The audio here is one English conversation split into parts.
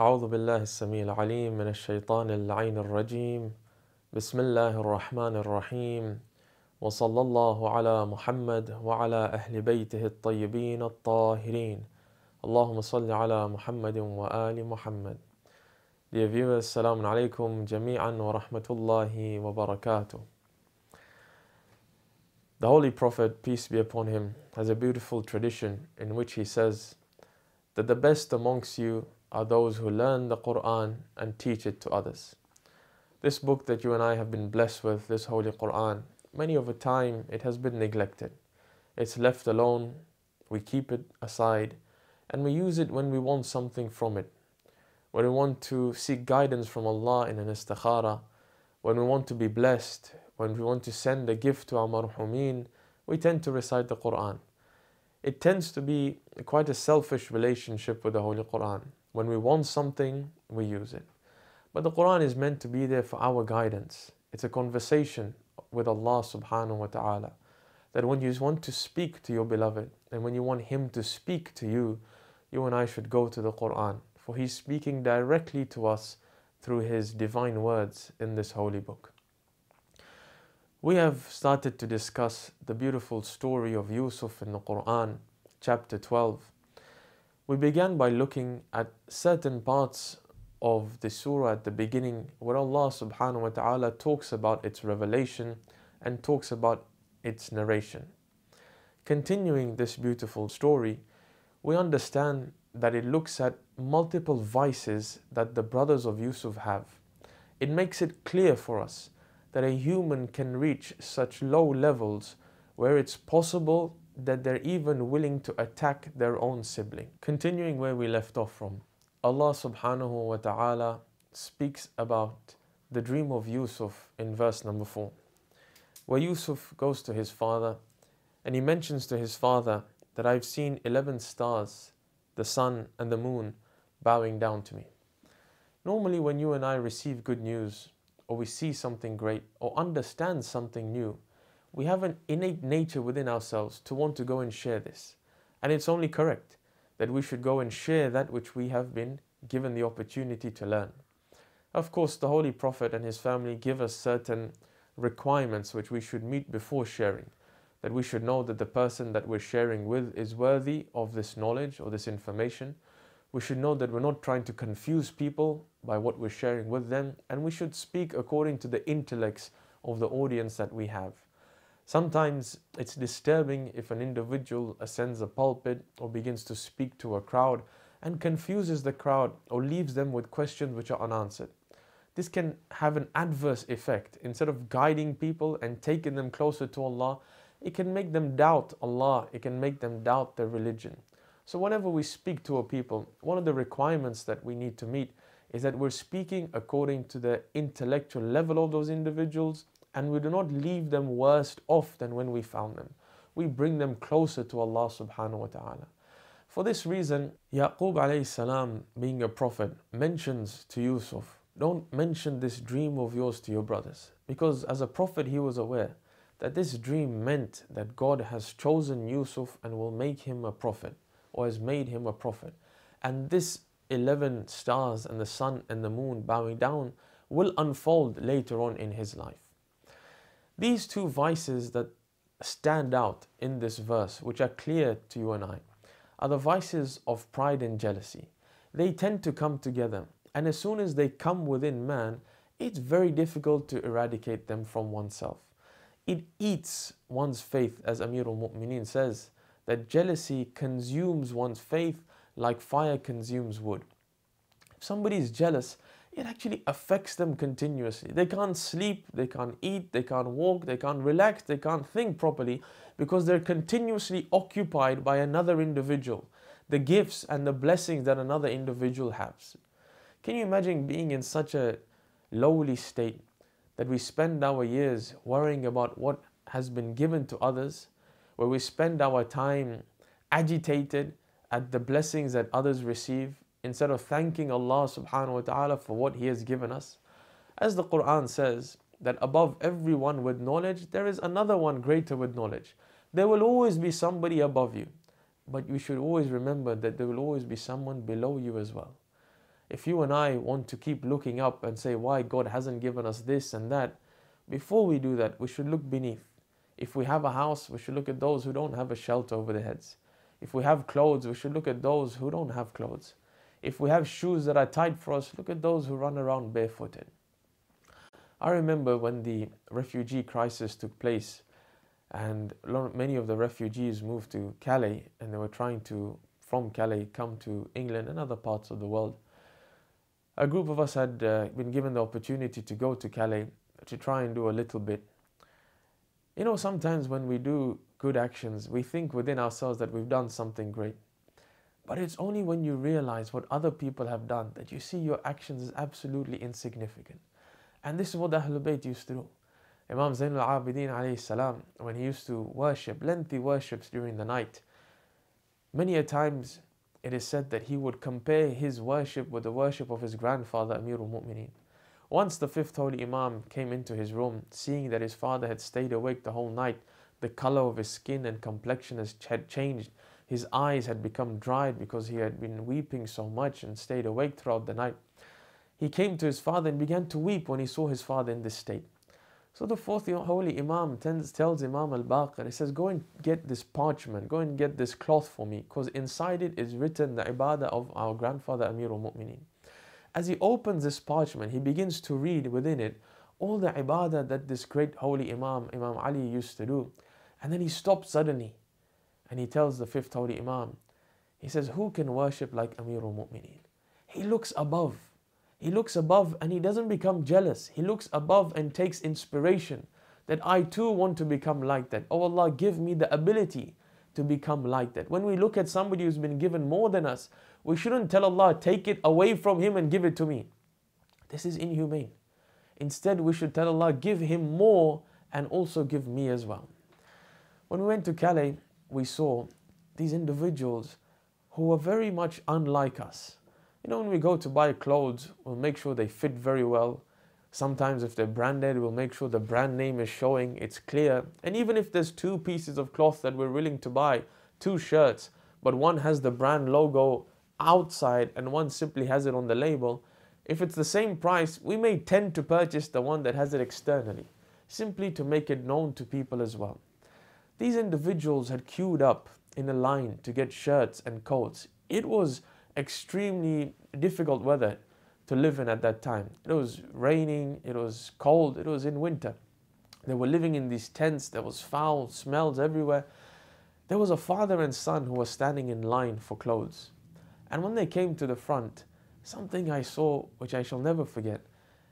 أعوذ بالله السميع العليم من الشيطان اللعين الرجيم. بسم الله الرحمن الرحيم وصلى الله على محمد وعلى أهل بيته الطيبين الطاهرين اللهم صل على محمد وآل محمد Dear viewers, Assalamu alaikum jami'an wa rahmatullahi wa barakatuh. The Holy Prophet, peace be upon him, has a beautiful tradition in which he says that the best amongst you are those who learn the Quran and teach it to others. This book that you and I have been blessed with, this Holy Quran, many of the time it has been neglected. It's left alone, we keep it aside, and we use it when we want something from it. When we want to seek guidance from Allah in an istikhara, when we want to be blessed, when we want to send a gift to our marhumin, we tend to recite the Quran. It tends to be quite a selfish relationship with the Holy Quran. When we want something, we use it. But the Quran is meant to be there for our guidance. It's a conversation with Allah subhanahu wa ta'ala. That when you want to speak to your beloved and when you want Him to speak to you, you and I should go to the Quran. For He's speaking directly to us through His divine words in this holy book. We have started to discuss the beautiful story of Yusuf in the Quran, chapter 12. We began by looking at certain parts of the surah at the beginning where Allah subhanahu wa ta'ala talks about its revelation and talks about its narration. Continuing this beautiful story, we understand that it looks at multiple vices that the brothers of Yusuf have. It makes it clear for us that a human can reach such low levels where it's possible that they're even willing to attack their own sibling. Continuing where we left off from, Allah subhanahu wa ta'ala speaks about the dream of Yusuf in verse number 4, where Yusuf goes to his father and he mentions to his father that I've seen 11 stars, the sun and the moon bowing down to me. Normally, when you and I receive good news, or we see something great, or understand something new, we have an innate nature within ourselves to want to go and share this. And it's only correct that we should go and share that which we have been given the opportunity to learn. Of course, the Holy Prophet and his family give us certain requirements which we should meet before sharing. That we should know that the person that we're sharing with is worthy of this knowledge or this information. We should know that we're not trying to confuse people by what we're sharing with them, and we should speak according to the intellects of the audience that we have. Sometimes it's disturbing if an individual ascends a pulpit or begins to speak to a crowd and confuses the crowd or leaves them with questions which are unanswered. This can have an adverse effect. Instead of guiding people and taking them closer to Allah, it can make them doubt Allah, it can make them doubt their religion. So, whenever we speak to a people, one of the requirements that we need to meet is that we're speaking according to the intellectual level of those individuals and we do not leave them worse off than when we found them. We bring them closer to Allah subhanahu wa ta'ala. For this reason, Yaqub alayhi salam, being a prophet, mentions to Yusuf, don't mention this dream of yours to your brothers. Because as a prophet, he was aware that this dream meant that God has chosen Yusuf and will make him a prophet, or has made him a prophet. And this 11 stars and the sun and the moon bowing down will unfold later on in his life. These two vices that stand out in this verse, which are clear to you and I, are the vices of pride and jealousy. They tend to come together, and as soon as they come within man, it's very difficult to eradicate them from oneself. It eats one's faith, as Amir al Mu'mineen says, that jealousy consumes one's faith like fire consumes wood. If somebody is jealous, it actually affects them continuously. They can't sleep, they can't eat, they can't walk, they can't relax, they can't think properly because they're continuously occupied by another individual, the gifts and the blessings that another individual has. Can you imagine being in such a lowly state that we spend our years worrying about what has been given to others, where we spend our time agitated at the blessings that others receive instead of thanking Allah subhanahu wa ta'ala for what He has given us. As the Quran says, that above everyone with knowledge, there is another one greater with knowledge. There will always be somebody above you, but you should always remember that there will always be someone below you as well. If you and I want to keep looking up and say why God hasn't given us this and that, before we do that, we should look beneath. If we have a house, we should look at those who don't have a shelter over their heads. If we have clothes, we should look at those who don't have clothes. If we have shoes that are tied for us, look at those who run around barefooted. I remember when the refugee crisis took place and many of the refugees moved to Calais and they were trying to, from Calais, come to England and other parts of the world. A group of us had uh, been given the opportunity to go to Calais to try and do a little bit. You know, sometimes when we do good actions, we think within ourselves that we've done something great. But it's only when you realize what other people have done that you see your actions as absolutely insignificant. And this is what the Ahlul Bayt used to do. Imam Zain al-Abidin salam, when he used to worship, lengthy worships during the night, many a times it is said that he would compare his worship with the worship of his grandfather Amirul Mu'mineen. Once the fifth holy Imam came into his room, seeing that his father had stayed awake the whole night, the color of his skin and complexion had changed. His eyes had become dried because he had been weeping so much and stayed awake throughout the night. He came to his father and began to weep when he saw his father in this state. So the fourth holy Imam tells Imam al Baqir, he says, Go and get this parchment, go and get this cloth for me, because inside it is written the ibadah of our grandfather Amirul Mu'mineen. As he opens this parchment, he begins to read within it all the ibadah that this great holy Imam, Imam Ali, used to do. And then he stops suddenly and he tells the fifth holy Imam, he says, Who can worship like Amirul Mu'mineen? He looks above he looks above and he doesn't become jealous. He looks above and takes inspiration that I too want to become like that. Oh Allah, give me the ability to become like that. When we look at somebody who's been given more than us, we shouldn't tell Allah, take it away from him and give it to me. This is inhumane. Instead, we should tell Allah, give him more and also give me as well. When we went to Calais, we saw these individuals who were very much unlike us. You know, when we go to buy clothes, we'll make sure they fit very well. Sometimes, if they're branded, we'll make sure the brand name is showing, it's clear. And even if there's two pieces of cloth that we're willing to buy, two shirts, but one has the brand logo outside and one simply has it on the label, if it's the same price, we may tend to purchase the one that has it externally, simply to make it known to people as well. These individuals had queued up in a line to get shirts and coats. It was extremely difficult weather to live in at that time. It was raining, it was cold, it was in winter. They were living in these tents, there was foul smells everywhere. There was a father and son who were standing in line for clothes. And when they came to the front, something I saw, which I shall never forget,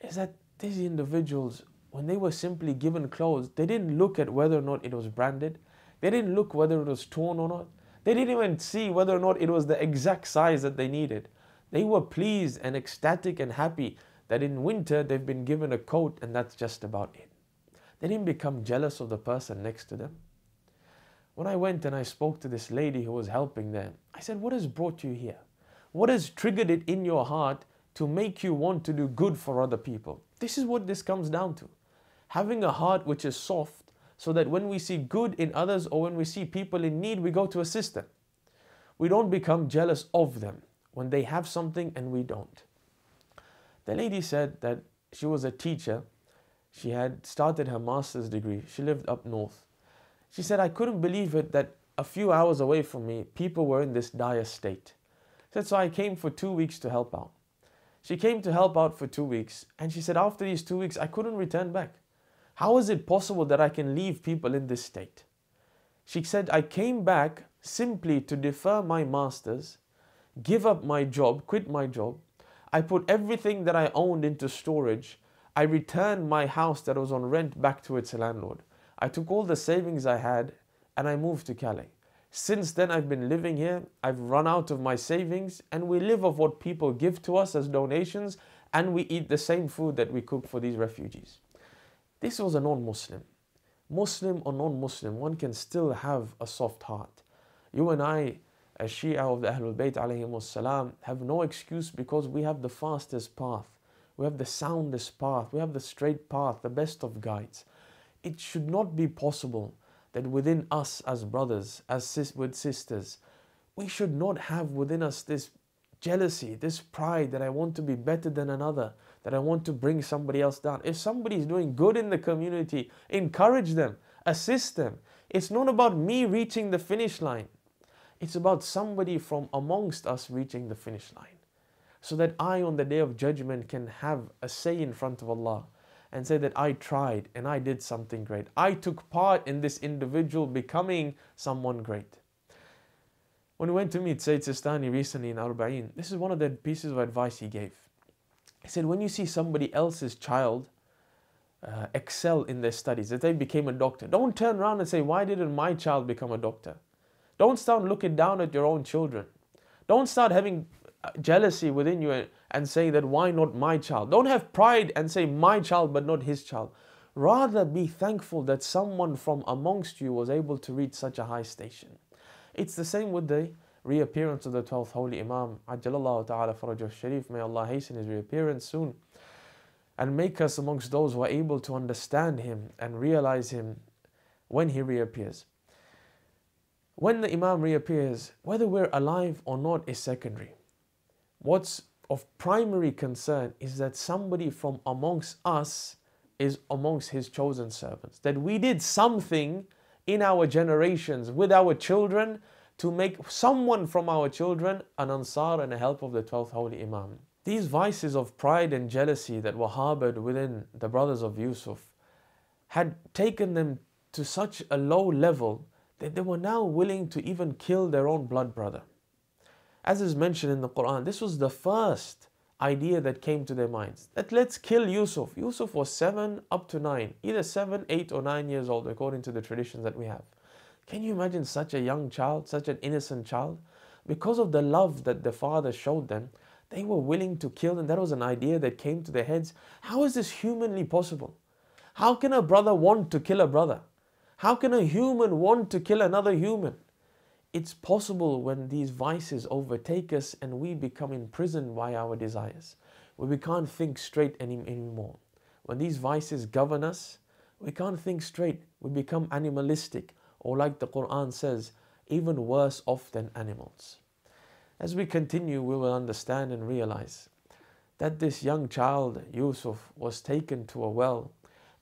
is that these individuals, when they were simply given clothes, they didn't look at whether or not it was branded. They didn't look whether it was torn or not. They didn't even see whether or not it was the exact size that they needed. They were pleased and ecstatic and happy that in winter they've been given a coat and that's just about it. They didn't become jealous of the person next to them. When I went and I spoke to this lady who was helping them, I said, What has brought you here? What has triggered it in your heart to make you want to do good for other people? This is what this comes down to. Having a heart which is soft so that when we see good in others or when we see people in need, we go to assist them. We don't become jealous of them when they have something and we don't. The lady said that she was a teacher. She had started her master's degree. She lived up north. She said, I couldn't believe it that a few hours away from me, people were in this dire state. She said, so I came for two weeks to help out. She came to help out for two weeks, and she said, after these two weeks, I couldn't return back. How is it possible that I can leave people in this state? She said, I came back simply to defer my masters, give up my job, quit my job. I put everything that I owned into storage. I returned my house that was on rent back to its landlord. I took all the savings I had and I moved to Calais. Since then, I've been living here. I've run out of my savings, and we live of what people give to us as donations, and we eat the same food that we cook for these refugees. This was a non Muslim. Muslim or non Muslim, one can still have a soft heart. You and I, as Shia of the Ahlul Bayt salam, have no excuse because we have the fastest path. We have the soundest path. We have the straight path, the best of guides. It should not be possible that within us as brothers, as sis- with sisters, we should not have within us this jealousy, this pride that I want to be better than another, that I want to bring somebody else down. If somebody is doing good in the community, encourage them, assist them. It's not about me reaching the finish line. It's about somebody from amongst us reaching the finish line. So that I, on the day of judgment, can have a say in front of Allah and say that I tried and I did something great. I took part in this individual becoming someone great. When we went to meet Sayyid Sistani recently in Arba'in, this is one of the pieces of advice he gave. Said, when you see somebody else's child uh, excel in their studies, that they became a doctor, don't turn around and say, why didn't my child become a doctor? Don't start looking down at your own children. Don't start having uh, jealousy within you and, and say that why not my child? Don't have pride and say my child but not his child. Rather be thankful that someone from amongst you was able to reach such a high station. It's the same with the reappearance of the 12th Holy Imam, Ajjalallahu ta'ala farajah sharif. May Allah hasten his reappearance soon and make us amongst those who are able to understand him and realize him when he reappears. When the Imam reappears, whether we're alive or not is secondary. What's of primary concern is that somebody from amongst us is amongst his chosen servants. That we did something in our generations with our children to make someone from our children an Ansar and a help of the 12th Holy Imam. These vices of pride and jealousy that were harbored within the brothers of Yusuf had taken them to such a low level that they were now willing to even kill their own blood brother. As is mentioned in the Quran, this was the first idea that came to their minds that let's kill Yusuf. Yusuf was seven up to nine, either seven, eight, or nine years old, according to the traditions that we have. Can you imagine such a young child, such an innocent child? Because of the love that the father showed them, they were willing to kill them. That was an idea that came to their heads. How is this humanly possible? How can a brother want to kill a brother? How can a human want to kill another human? It's possible when these vices overtake us and we become imprisoned by our desires, where we can't think straight any, anymore. When these vices govern us, we can't think straight. We become animalistic, or like the Quran says, even worse off than animals. As we continue, we will understand and realize that this young child, Yusuf, was taken to a well.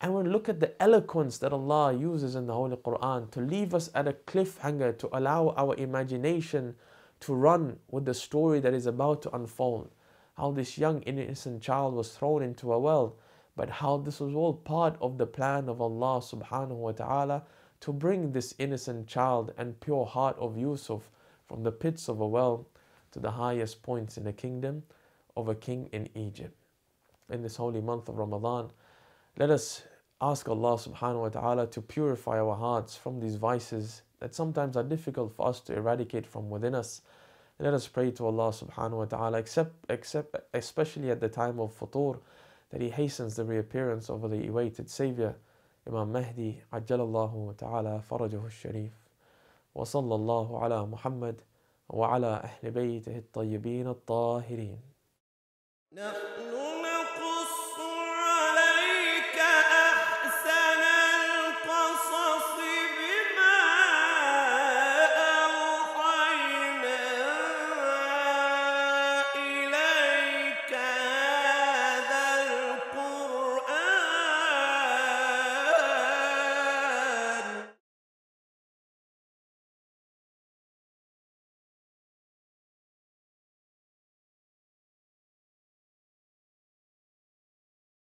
And we look at the eloquence that Allah uses in the Holy Quran to leave us at a cliffhanger, to allow our imagination to run with the story that is about to unfold. How this young innocent child was thrown into a well, but how this was all part of the plan of Allah subhanahu wa ta'ala to bring this innocent child and pure heart of Yusuf from the pits of a well to the highest points in the kingdom of a king in Egypt. In this holy month of Ramadan, let us ask Allah subhanahu wa ta'ala to purify our hearts from these vices that sometimes are difficult for us to eradicate from within us. Let us pray to Allah subhanahu wa ta'ala, except, except especially at the time of futur, that He hastens the reappearance of the awaited Savior, إمام مهدي عجل الله تعالى فرجه الشريف وصلى الله على محمد وعلى أهل بيته الطيبين الطاهرين. نحن